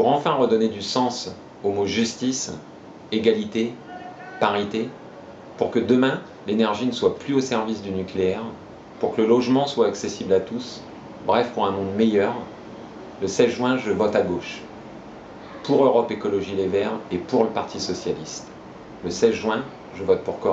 pour enfin redonner du sens aux mots justice, égalité, parité, pour que demain, l'énergie ne soit plus au service du nucléaire, pour que le logement soit accessible à tous, bref, pour un monde meilleur, le 16 juin, je vote à gauche. Pour Europe Écologie Les Verts et pour le Parti Socialiste. Le 16 juin, je vote pour Corinne.